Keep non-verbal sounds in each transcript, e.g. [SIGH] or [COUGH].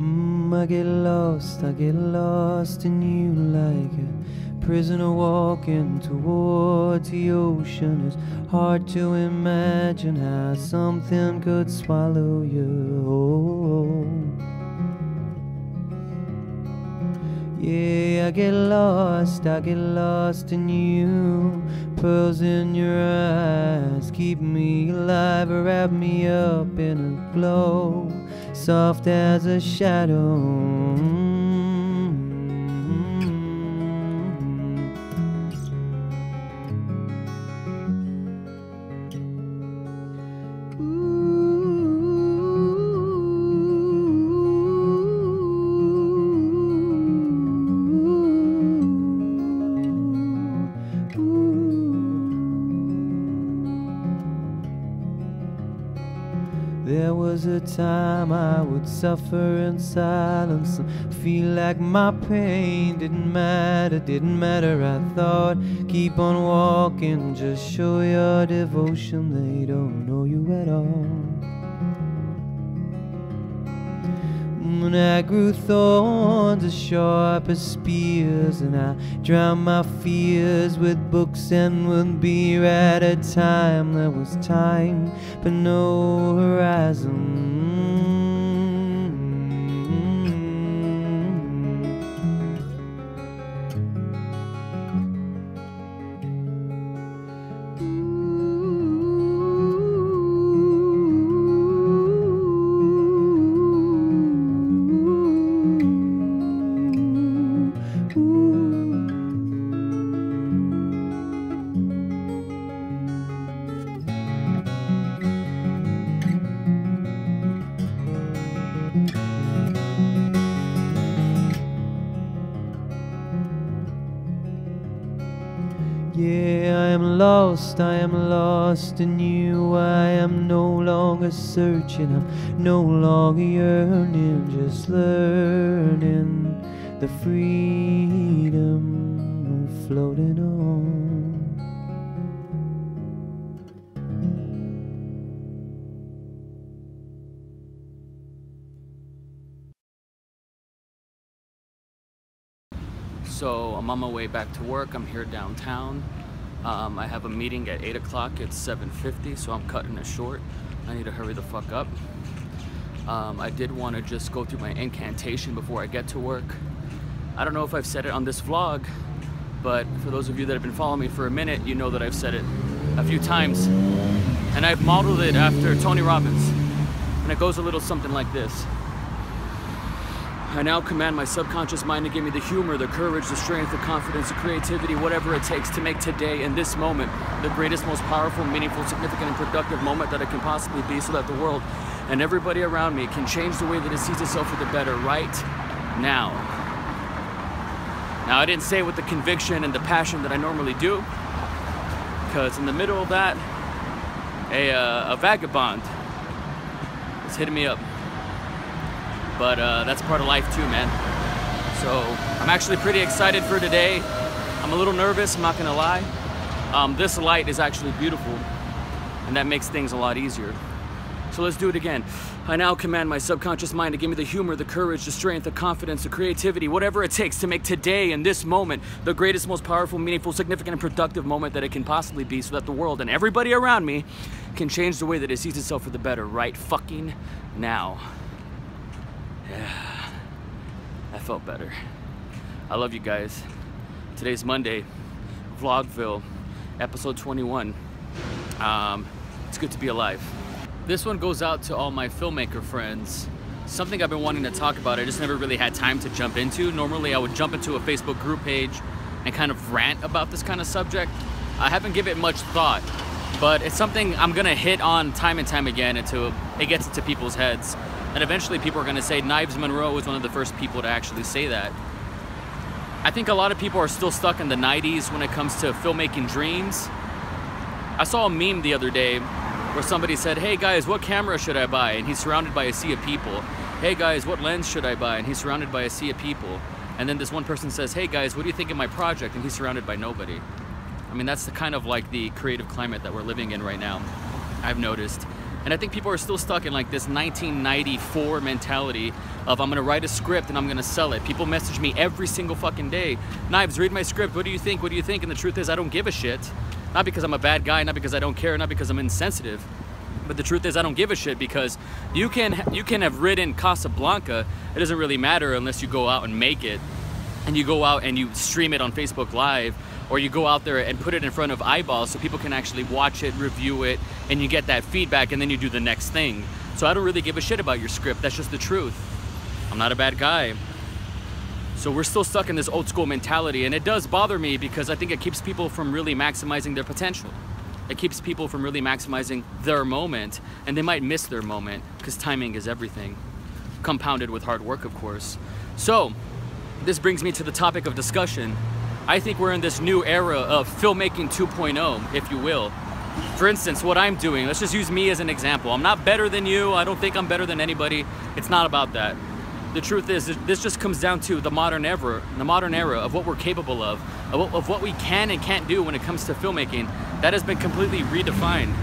Mm, I get lost, I get lost in you like a prisoner walking towards the ocean. It's hard to imagine how something could swallow you. Yeah, I get lost, I get lost in you. Pearls in your eyes keep me alive, wrap me up in a glow, soft as a shadow. Would suffer in silence and feel like my pain didn't matter, didn't matter. I thought, keep on walking, just show your devotion. They don't know you at all. When I grew thorns as sharp as spears, and I drowned my fears with books and with beer. At a time there was time, but no horizon. Lost, I am lost in you. I am no longer searching, I'm no longer yearning, just learning the freedom of floating on. So I'm on my way back to work. I'm here downtown. Um, I have a meeting at 8 o'clock. It's 7.50, so I'm cutting it short. I need to hurry the fuck up. Um, I did want to just go through my incantation before I get to work. I don't know if I've said it on this vlog, but for those of you that have been following me for a minute, you know that I've said it a few times. And I've modeled it after Tony Robbins. And it goes a little something like this. I now command my subconscious mind to give me the humor, the courage, the strength, the confidence, the creativity, whatever it takes to make today and this moment the greatest, most powerful, meaningful, significant, and productive moment that it can possibly be so that the world and everybody around me can change the way that it sees itself for the better right now. Now, I didn't say it with the conviction and the passion that I normally do, because in the middle of that, a, uh, a vagabond is hitting me up but uh, that's part of life too, man. So I'm actually pretty excited for today. I'm a little nervous, I'm not gonna lie. Um, this light is actually beautiful, and that makes things a lot easier. So let's do it again. I now command my subconscious mind to give me the humor, the courage, the strength, the confidence, the creativity, whatever it takes to make today and this moment the greatest, most powerful, meaningful, significant, and productive moment that it can possibly be so that the world and everybody around me can change the way that it sees itself for the better right fucking now. [SIGHS] Yeah, that felt better. I love you guys. Today's Monday, Vlogville, episode 21. Um, it's good to be alive. This one goes out to all my filmmaker friends. Something I've been wanting to talk about, I just never really had time to jump into. Normally, I would jump into a Facebook group page and kind of rant about this kind of subject. I haven't given it much thought, but it's something I'm gonna hit on time and time again until it gets into people's heads. And eventually people are gonna say Knives Monroe was one of the first people to actually say that. I think a lot of people are still stuck in the 90s when it comes to filmmaking dreams. I saw a meme the other day where somebody said, hey guys, what camera should I buy? And he's surrounded by a sea of people. Hey guys, what lens should I buy? And he's surrounded by a sea of people. And then this one person says, hey guys, what do you think of my project? And he's surrounded by nobody. I mean, that's the kind of like the creative climate that we're living in right now, I've noticed. And I think people are still stuck in like this 1994 mentality of I'm gonna write a script and I'm gonna sell it. People message me every single fucking day. Knives, read my script. What do you think? What do you think? And the truth is, I don't give a shit. Not because I'm a bad guy, not because I don't care, not because I'm insensitive. But the truth is, I don't give a shit because you can you can have written Casablanca. It doesn't really matter unless you go out and make it, and you go out and you stream it on Facebook Live, or you go out there and put it in front of eyeballs so people can actually watch it, review it, and you get that feedback, and then you do the next thing. So I don't really give a shit about your script. That's just the truth. I'm not a bad guy. So we're still stuck in this old school mentality, and it does bother me because I think it keeps people from really maximizing their potential. It keeps people from really maximizing their moment, and they might miss their moment because timing is everything, compounded with hard work, of course. So, this brings me to the topic of discussion. I think we're in this new era of filmmaking 2.0, if you will. For instance, what I'm doing, let's just use me as an example. I'm not better than you, I don't think I'm better than anybody. It's not about that. The truth is, this just comes down to the modern era, the modern era of what we're capable of, of what we can and can't do when it comes to filmmaking that has been completely redefined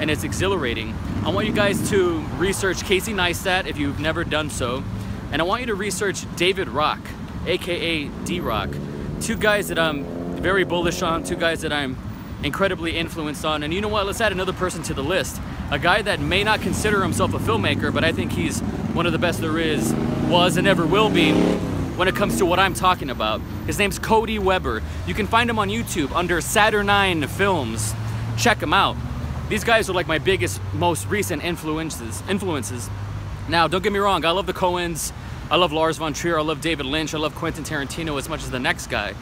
and it's exhilarating. I want you guys to research Casey Neistat if you've never done so, and I want you to research David Rock, aka D-Rock. Two guys that I'm very bullish on, two guys that I'm incredibly influenced on, and you know what, let's add another person to the list. A guy that may not consider himself a filmmaker, but I think he's one of the best there is, was, and ever will be when it comes to what I'm talking about. His name's Cody Weber. You can find him on YouTube under Saturnine Films. Check him out. These guys are like my biggest, most recent influences. Influences. Now, don't get me wrong. I love the Coens. I love Lars von Trier. I love David Lynch. I love Quentin Tarantino as much as the next guy.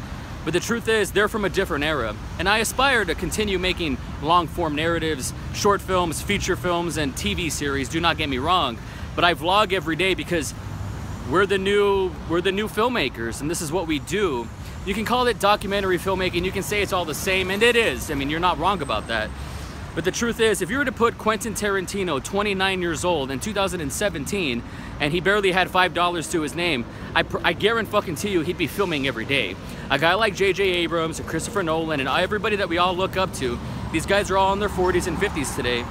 But the truth is, they're from a different era. And I aspire to continue making long form narratives, short films, feature films, and TV series. Do not get me wrong. But I vlog every day because we're the new we're the new filmmakers and this is what we do you can call it documentary filmmaking you can say it's all the same and it is i mean you're not wrong about that but the truth is if you were to put quentin tarantino 29 years old in 2017 and he barely had five dollars to his name i, I guarantee you he'd be filming every day. A guy like jj abrams and christopher nolan and everybody that we all look up to these guys are all in their 40s and 50s today.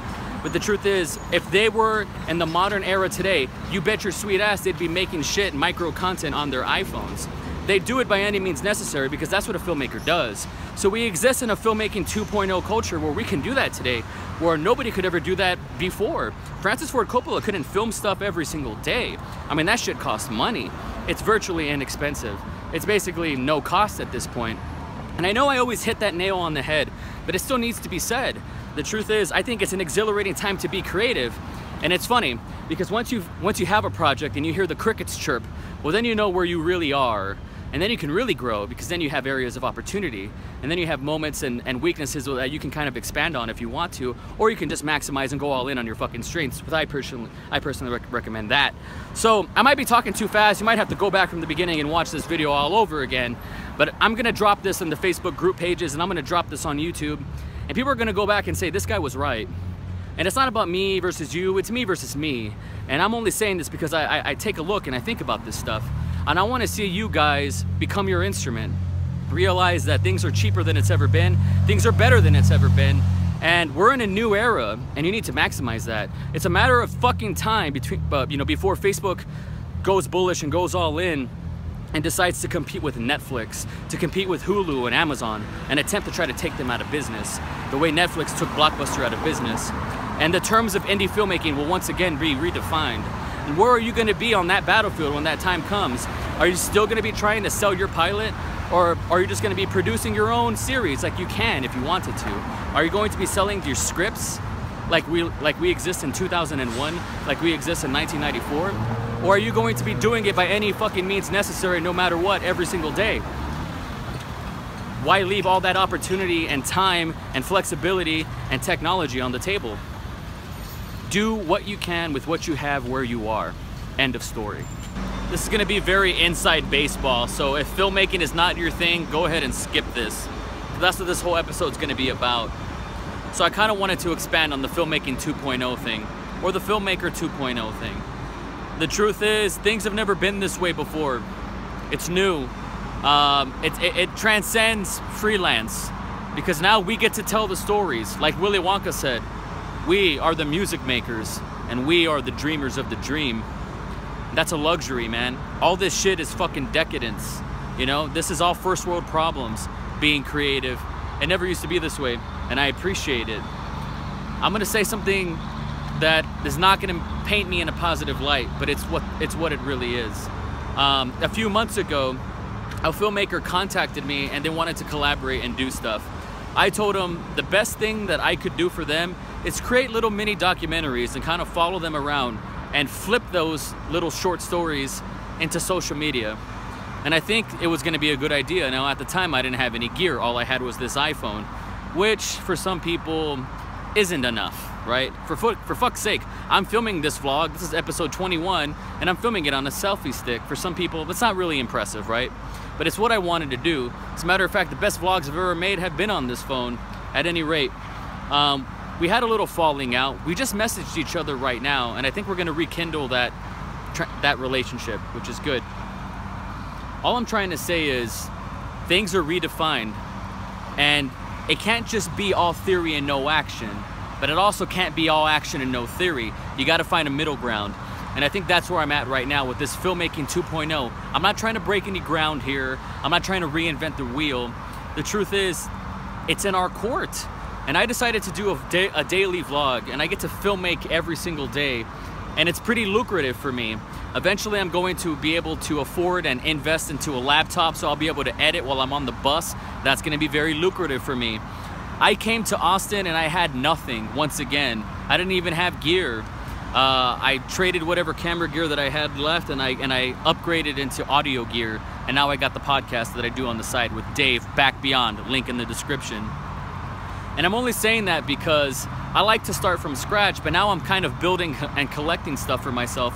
But the truth is, if they were in the modern era today, you bet your sweet ass they'd be making shit micro content on their iPhones. They do it by any means necessary because that's what a filmmaker does. So we exist in a filmmaking 2.0 culture where we can do that today, where nobody could ever do that before. Francis Ford Coppola couldn't film stuff every single day. I mean, that shit costs money. It's virtually inexpensive. It's basically no cost at this point. And I know I always hit that nail on the head, but it still needs to be said the truth is, I think it's an exhilarating time to be creative. And it's funny because once you once you have a project and you hear the crickets chirp, well then you know where you really are. And then you can really grow because then you have areas of opportunity. And then you have moments and, and weaknesses that you can kind of expand on if you want to, or you can just maximize and go all in on your fucking strengths. But I personally, I personally rec recommend that. So I might be talking too fast. You might have to go back from the beginning and watch this video all over again. But I'm gonna drop this in the Facebook group pages and I'm gonna drop this on YouTube. And people are gonna go back and say, this guy was right. And it's not about me versus you, it's me versus me. And I'm only saying this because I, I, I take a look and I think about this stuff. And I wanna see you guys become your instrument. Realize that things are cheaper than it's ever been, things are better than it's ever been, and we're in a new era, and you need to maximize that. It's a matter of fucking time between, uh, you know, before Facebook goes bullish and goes all in and decides to compete with Netflix, to compete with Hulu and Amazon, and attempt to try to take them out of business, the way Netflix took Blockbuster out of business. And the terms of indie filmmaking will once again be redefined. Where are you going to be on that battlefield when that time comes? Are you still going to be trying to sell your pilot? Or are you just going to be producing your own series like you can if you wanted to? Are you going to be selling your scripts like we, like we exist in 2001, like we exist in 1994? Or are you going to be doing it by any fucking means necessary no matter what every single day? Why leave all that opportunity and time and flexibility and technology on the table? Do what you can with what you have where you are. End of story. This is gonna be very inside baseball, so if filmmaking is not your thing, go ahead and skip this. That's what this whole episode's gonna be about. So I kind of wanted to expand on the filmmaking 2.0 thing, or the filmmaker 2.0 thing. The truth is, things have never been this way before. It's new. Um, it, it, it transcends freelance because now we get to tell the stories. Like Willy Wonka said, We are the music makers, and we are the dreamers of the dream. That's a luxury, man. All this shit is fucking decadence. You know, this is all first world problems, being creative. It never used to be this way, and I appreciate it. I'm gonna say something that is not gonna paint me in a positive light, but it's what it's what it really is. Um, a few months ago, a filmmaker contacted me and they wanted to collaborate and do stuff. I told them the best thing that I could do for them is create little mini documentaries and kind of follow them around and flip those little short stories into social media. And I think it was gonna be a good idea. Now at the time I didn't have any gear, all I had was this iPhone, which for some people isn't enough, right? For, for fuck's sake, I'm filming this vlog, this is episode 21, and I'm filming it on a selfie stick. For some people, that's not really impressive, right? But it's what I wanted to do. As a matter of fact, the best vlogs I've ever made have been on this phone, at any rate. Um, we had a little falling out. We just messaged each other right now, and I think we're gonna rekindle that, that relationship, which is good. All I'm trying to say is, things are redefined, and it can't just be all theory and no action, but it also can't be all action and no theory. You got to find a middle ground. And I think that's where I'm at right now with this filmmaking 2.0. I'm not trying to break any ground here. I'm not trying to reinvent the wheel. The truth is, it's in our court. And I decided to do a, da a daily vlog, and I get to filmmake every single day. And it's pretty lucrative for me. Eventually, I'm going to be able to afford and invest into a laptop so I'll be able to edit while I'm on the bus. That's going to be very lucrative for me. I came to Austin and I had nothing once again. I didn't even have gear. Uh, I traded whatever camera gear that I had left and I, and I upgraded into audio gear. And now I got the podcast that I do on the side with Dave, Back Beyond, link in the description. And I'm only saying that because I like to start from scratch, but now I'm kind of building and collecting stuff for myself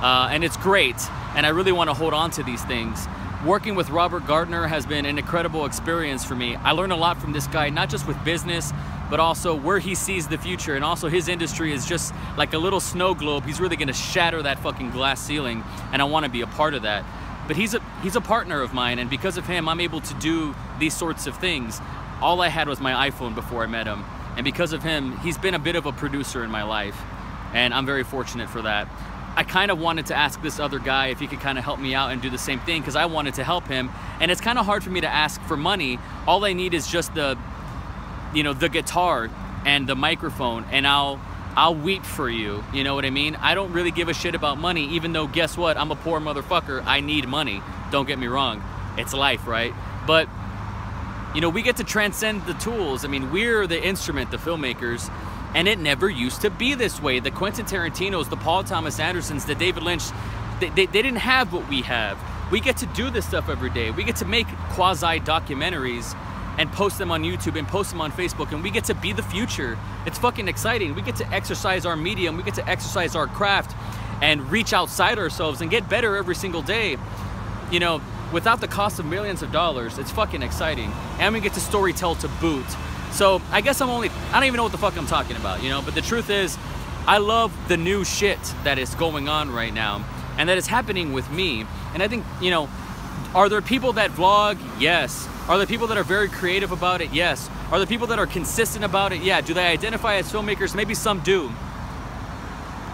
uh, and it's great. And I really want to hold on to these things. Working with Robert Gardner has been an incredible experience for me. I learned a lot from this guy, not just with business, but also where he sees the future. And also his industry is just like a little snow globe. He's really gonna shatter that fucking glass ceiling. And I wanna be a part of that. But he's a, he's a partner of mine. And because of him, I'm able to do these sorts of things. All I had was my iPhone before I met him. And because of him, he's been a bit of a producer in my life. And I'm very fortunate for that. I kind of wanted to ask this other guy if he could kind of help me out and do the same thing because I wanted to help him. And it's kind of hard for me to ask for money. All I need is just the, you know, the guitar and the microphone, and I'll I'll weep for you. You know what I mean? I don't really give a shit about money, even though guess what? I'm a poor motherfucker. I need money. Don't get me wrong. It's life, right? But you know, we get to transcend the tools. I mean, we're the instrument, the filmmakers, and it never used to be this way. The Quentin Tarantinos, the Paul Thomas Andersons, the David Lynch, they, they, they didn't have what we have. We get to do this stuff every day. We get to make quasi documentaries and post them on YouTube and post them on Facebook, and we get to be the future. It's fucking exciting. We get to exercise our medium, we get to exercise our craft and reach outside ourselves and get better every single day. You know, without the cost of millions of dollars, it's fucking exciting. And we get to storytell to boot. So I guess I'm only, I don't even know what the fuck I'm talking about, you know? But the truth is, I love the new shit that is going on right now and that is happening with me. And I think, you know, are there people that vlog? Yes. Are there people that are very creative about it? Yes. Are there people that are consistent about it? Yeah. Do they identify as filmmakers? Maybe some do.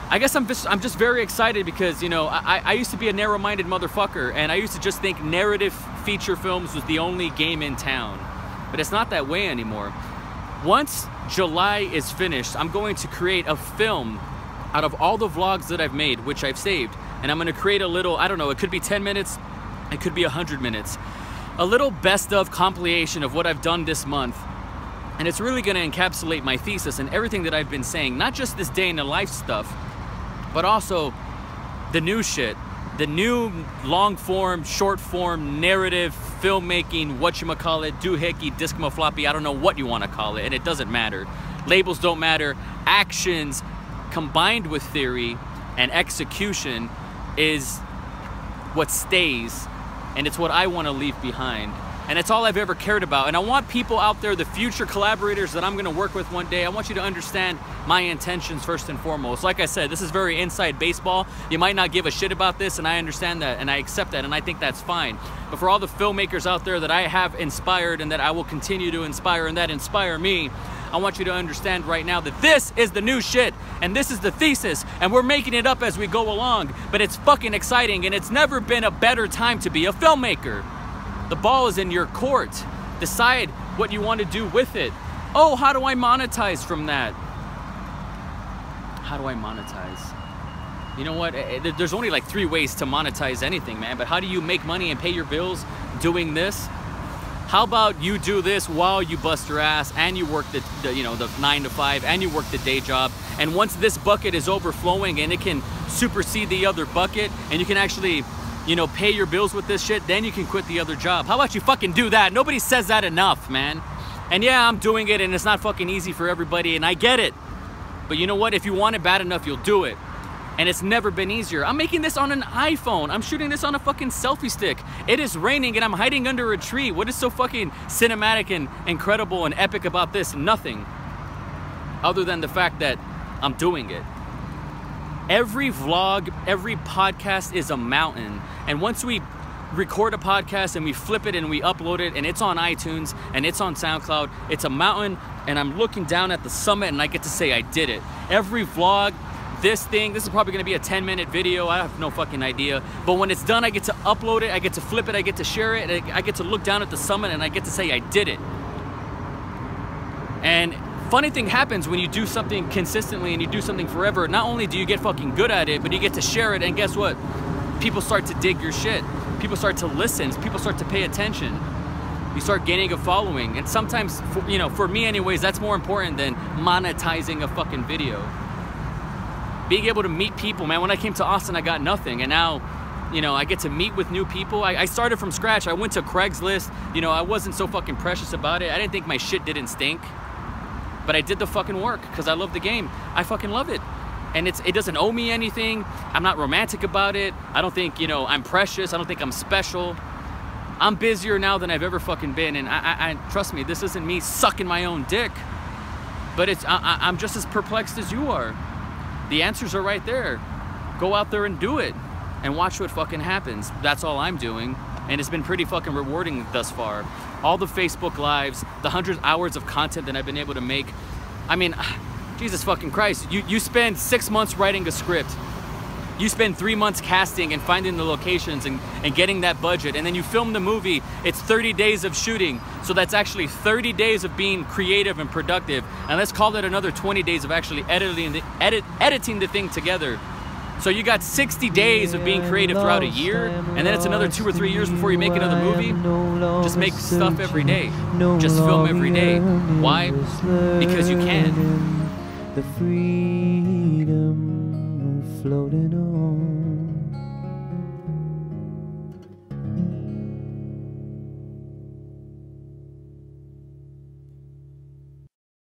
I guess I'm just I'm just very excited because you know I, I used to be a narrow-minded motherfucker and I used to just think narrative feature films was the only game in town but it's not that way anymore. Once July is finished, I'm going to create a film out of all the vlogs that I've made, which I've saved, and I'm gonna create a little, I don't know, it could be 10 minutes, it could be 100 minutes, a little best of compilation of what I've done this month. And it's really gonna encapsulate my thesis and everything that I've been saying, not just this day in the life stuff, but also the new shit, the new long form, short form, narrative, filmmaking, whatchamacallit, doohickey, discma floppy, I don't know what you want to call it, and it doesn't matter. Labels don't matter. Actions combined with theory and execution is what stays, and it's what I want to leave behind. And it's all I've ever cared about. And I want people out there, the future collaborators that I'm going to work with one day, I want you to understand my intentions first and foremost. Like I said, this is very inside baseball. You might not give a shit about this, and I understand that, and I accept that, and I think that's fine. But for all the filmmakers out there that I have inspired and that I will continue to inspire and that inspire me, I want you to understand right now that this is the new shit and this is the thesis and we're making it up as we go along. But it's fucking exciting and it's never been a better time to be a filmmaker. The ball is in your court. Decide what you want to do with it. Oh, how do I monetize from that? How do I monetize? You know what? Eh, eh, there's only like three ways to monetize anything, man. But how do you make money and pay your bills doing this? How about you do this while you bust your ass and you work the, the, you know the nine to five and you work the day job and once this bucket is overflowing and it can supersede the other bucket and you can actually you know pay your bills with this shit then you can quit the other job how about you fucking do that nobody says that enough man and yeah I'm doing it and it's not fucking easy for everybody and I get it but you know what if you want it bad enough you'll do it and it's never been easier. I'm making this on an iPhone. I'm shooting this on a fucking selfie stick. It is raining and I'm hiding under a tree. What is so fucking cinematic and incredible and epic about this? Nothing. Other than the fact that I'm doing it. Every vlog, every podcast is a mountain. And once we record a podcast and we flip it and we upload it and it's on iTunes and it's on SoundCloud, it's a mountain and I'm looking down at the summit and I get to say I did it. Every vlog, this thing, this is probably gonna be a 10 minute video, I have no fucking idea. But when it's done, I get to upload it, I get to flip it, I get to share it, I get to look down at the summit and I get to say I did it. And funny thing happens when you do something consistently and you do something forever, not only do you get fucking good at it, but you get to share it and guess what? People start to dig your shit. People start to listen, people start to pay attention. You start gaining a following. And sometimes, you know, for me anyways, that's more important than monetizing a fucking video being able to meet people, man. When I came to Austin, I got nothing, and now, you know, I get to meet with new people. I, I, started from scratch. I went to Craigslist. You know, I wasn't so fucking precious about it. I didn't think my shit didn't stink, but I did the fucking work because I love the game. I fucking love it. And it's it doesn't owe me anything. I'm not romantic about it. I don't think, you know, I'm precious. I don't think I'm special. I'm busier now than I've ever fucking been. And I, I, I trust me, this isn't me sucking my own dick. But it's I, I'm just as perplexed as you are. The answers are right there. Go out there and do it and watch what fucking happens. That's all I'm doing. And it's been pretty fucking rewarding thus far. All the Facebook lives, the hundred hours of content that I've been able to make. I mean, [SIGHS] Jesus fucking Christ. You, you spend six months writing a script you spend three months casting and finding the locations and, and getting that budget and then you film the movie it's 30 days of shooting so that's actually 30 days of being creative and productive and let's call it another 20 days of actually editing the, edit, editing the thing together so you got 60 days of being creative throughout a year and then it's another two or three years before you make another movie? Just make stuff every day. Just film every day. Why? Because you can. The freedom floating on.